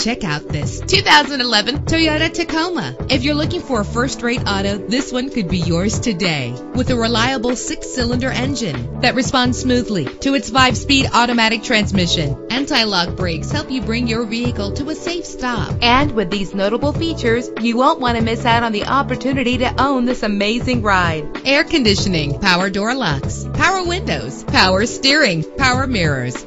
Check out this 2011 Toyota Tacoma. If you're looking for a first-rate auto, this one could be yours today. With a reliable six-cylinder engine that responds smoothly to its five-speed automatic transmission. Anti-lock brakes help you bring your vehicle to a safe stop. And with these notable features, you won't want to miss out on the opportunity to own this amazing ride. Air conditioning, power door locks, power windows, power steering, power mirrors,